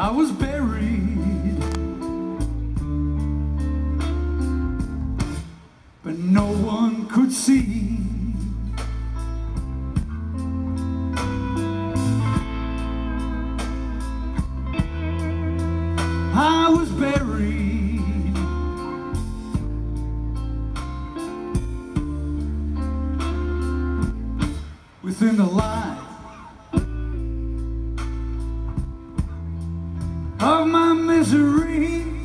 I was buried, but no one could see. I was buried. Within the light of my misery.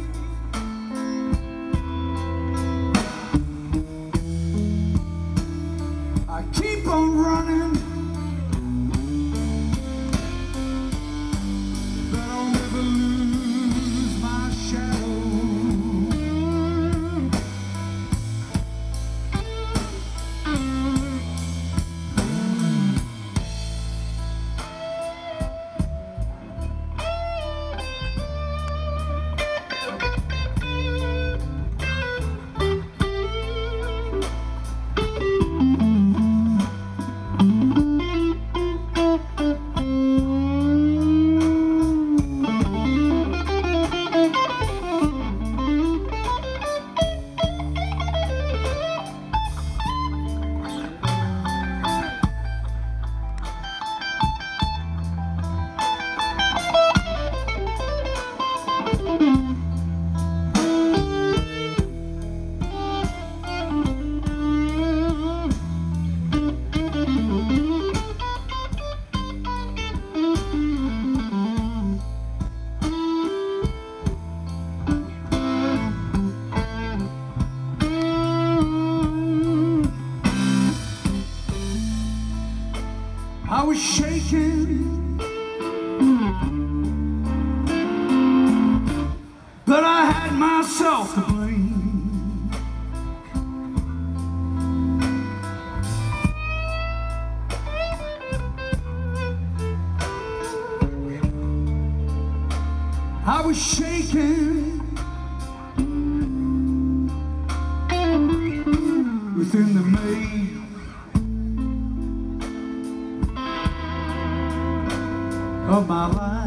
I was shaking, but I had myself to blame. I was shaking within the maze. Of my life.